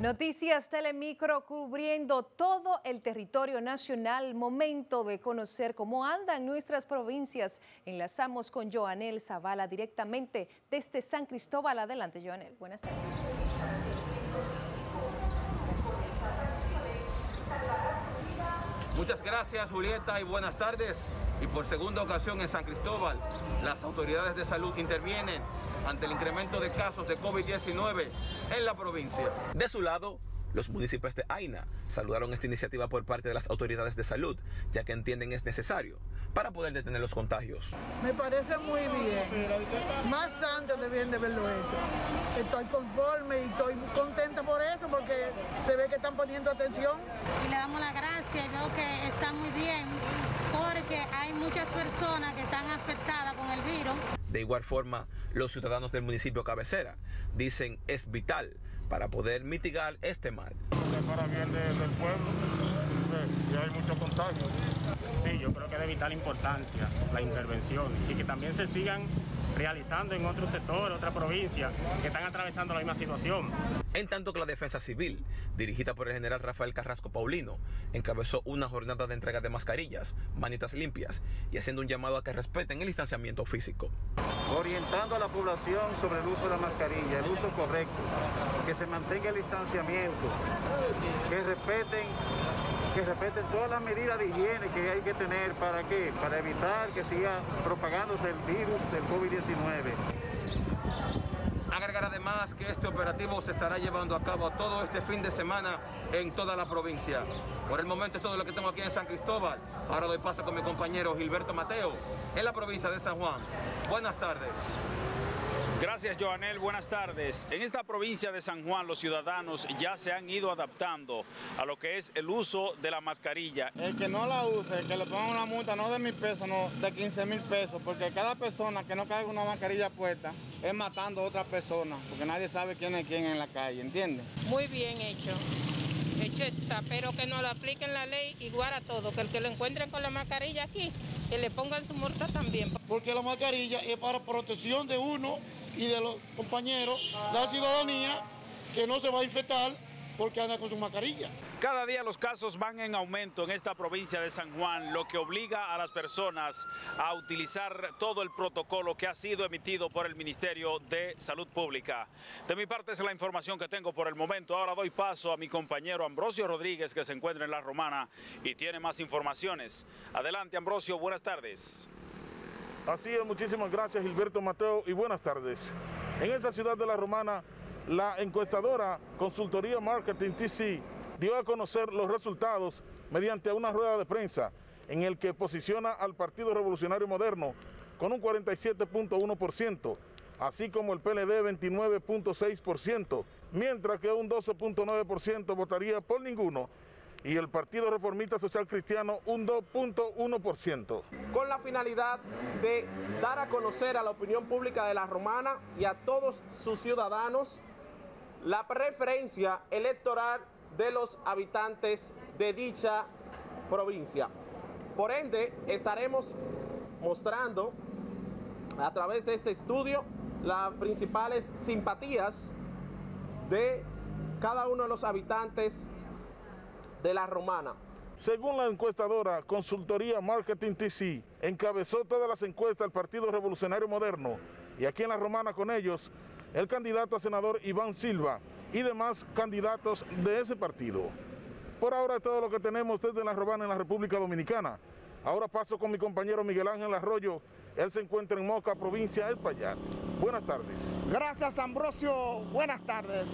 Noticias Telemicro cubriendo todo el territorio nacional. Momento de conocer cómo andan nuestras provincias. Enlazamos con Joanel Zavala directamente desde San Cristóbal. Adelante, Joanel. Buenas tardes. Muchas gracias, Julieta, y buenas tardes. Y por segunda ocasión en San Cristóbal, las autoridades de salud intervienen ante el incremento de casos de COVID-19 en la provincia. De su lado, los municipios de Aina saludaron esta iniciativa por parte de las autoridades de salud, ya que entienden es necesario para poder detener los contagios. Me parece muy bien. Más antes debían de haberlo hecho. Estoy conforme y estoy contenta por eso porque se ve que están poniendo atención. Y le damos la gracia y veo que está muy bien porque hay muchas personas que están afectadas con el virus. De igual forma, los ciudadanos del municipio cabecera dicen es vital para poder mitigar este mal. Para bien del pueblo, hay mucho contagio. Sí, yo creo que es de vital importancia la intervención y que también se sigan realizando en otros sectores, otras provincias que están atravesando la misma situación. En tanto que la Defensa Civil, dirigida por el general Rafael Carrasco Paulino, encabezó una jornada de entrega de mascarillas, manitas limpias y haciendo un llamado a que respeten el distanciamiento físico. Orientando a la población sobre el uso de la mascarilla, el uso correcto, que se mantenga el distanciamiento, que respeten que respeten todas las medidas de higiene que hay que tener para qué? Para evitar que siga propagándose el virus del COVID-19. Agregar además que este operativo se estará llevando a cabo todo este fin de semana en toda la provincia. Por el momento es todo lo que tengo aquí en San Cristóbal. Ahora doy paso con mi compañero Gilberto Mateo en la provincia de San Juan. Buenas tardes. Gracias, Joanel. Buenas tardes. En esta provincia de San Juan, los ciudadanos ya se han ido adaptando a lo que es el uso de la mascarilla. El que no la use, que le pongan una multa no de mil pesos, no de 15 mil pesos, porque cada persona que no caiga una mascarilla puesta es matando a otra persona, porque nadie sabe quién es quién en la calle, ¿entiendes? Muy bien hecho. Hecho está, pero que no lo apliquen la ley igual a todo, que el que lo encuentren con la mascarilla aquí, que le pongan su multa también. Porque la mascarilla es para protección de uno y de los compañeros, la ciudadanía, que no se va a infectar porque anda con su mascarilla. Cada día los casos van en aumento en esta provincia de San Juan, lo que obliga a las personas a utilizar todo el protocolo que ha sido emitido por el Ministerio de Salud Pública. De mi parte es la información que tengo por el momento. Ahora doy paso a mi compañero Ambrosio Rodríguez que se encuentra en La Romana y tiene más informaciones. Adelante Ambrosio, buenas tardes. Así es, muchísimas gracias Gilberto Mateo y buenas tardes. En esta ciudad de La Romana, la encuestadora Consultoría Marketing TC dio a conocer los resultados mediante una rueda de prensa en el que posiciona al Partido Revolucionario Moderno con un 47.1%, así como el PLD 29.6%, mientras que un 12.9% votaría por ninguno y el Partido Reformista Social Cristiano un 2.1%. Con la finalidad de dar a conocer a la opinión pública de la romana y a todos sus ciudadanos la preferencia electoral de los habitantes de dicha provincia. Por ende, estaremos mostrando a través de este estudio las principales simpatías de cada uno de los habitantes de la romana. Según la encuestadora Consultoría Marketing TC, encabezó todas las encuestas del Partido Revolucionario Moderno y aquí en la romana con ellos el candidato a senador Iván Silva y demás candidatos de ese partido. Por ahora es todo lo que tenemos desde la romana en la República Dominicana. Ahora paso con mi compañero Miguel Ángel Arroyo. Él se encuentra en Moca, provincia de Espaillat. Buenas tardes. Gracias, Ambrosio. Buenas tardes.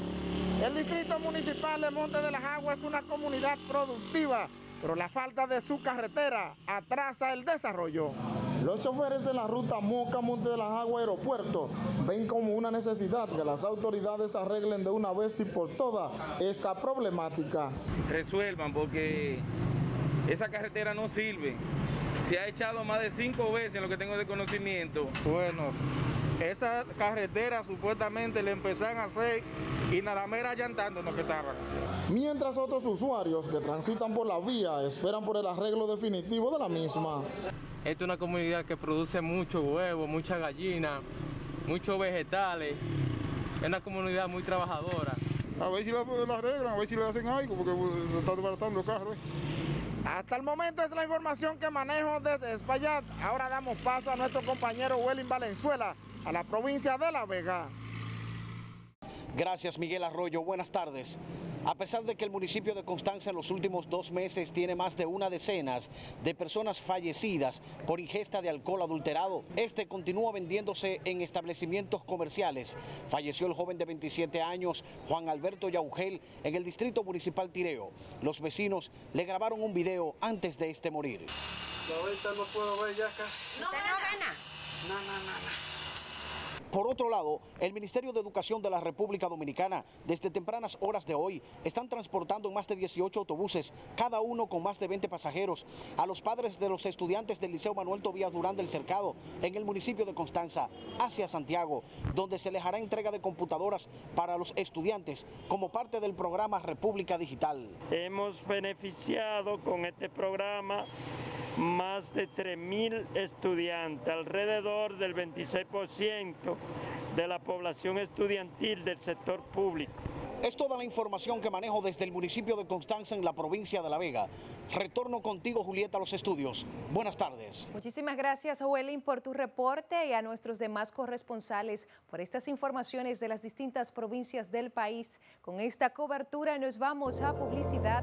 El Distrito Municipal de Monte de las Aguas es una comunidad productiva, pero la falta de su carretera atrasa el desarrollo. Los choferes de la ruta Moca, Monte de las Aguas, Aeropuerto ven como una necesidad que las autoridades arreglen de una vez y por todas esta problemática. Resuelvan porque esa carretera no sirve. Se ha echado más de cinco veces en lo que tengo de conocimiento. Bueno, esa carretera supuestamente le empezaron a hacer y nada mera llantando que estaban. Mientras otros usuarios que transitan por la vía esperan por el arreglo definitivo de la misma. Esta es una comunidad que produce mucho huevo, mucha gallina, muchos vegetales. Es una comunidad muy trabajadora. a ver si la, la arreglan, a ver si le hacen algo, porque uh, está desbaratando el carro. eh. Hasta el momento es la información que manejo desde Espaillat. Ahora damos paso a nuestro compañero Welling Valenzuela, a la provincia de La Vega. Gracias Miguel Arroyo, buenas tardes. A pesar de que el municipio de Constanza en los últimos dos meses tiene más de una decena de personas fallecidas por ingesta de alcohol adulterado, este continúa vendiéndose en establecimientos comerciales. Falleció el joven de 27 años, Juan Alberto Yaugel, en el distrito municipal Tireo. Los vecinos le grabaron un video antes de este morir. Ahorita no puedo ver ya casi. ¿Usted no gana? No, no, no, no. Por otro lado, el Ministerio de Educación de la República Dominicana, desde tempranas horas de hoy, están transportando más de 18 autobuses, cada uno con más de 20 pasajeros, a los padres de los estudiantes del Liceo Manuel Tobías Durán del Cercado, en el municipio de Constanza, hacia Santiago, donde se les hará entrega de computadoras para los estudiantes como parte del programa República Digital. Hemos beneficiado con este programa más de 3.000 estudiantes, alrededor del 26% de la población estudiantil del sector público. Es toda la información que manejo desde el municipio de Constanza en la provincia de La Vega. Retorno contigo, Julieta, a los estudios. Buenas tardes. Muchísimas gracias, Owen, por tu reporte y a nuestros demás corresponsales por estas informaciones de las distintas provincias del país. Con esta cobertura nos vamos a publicidad.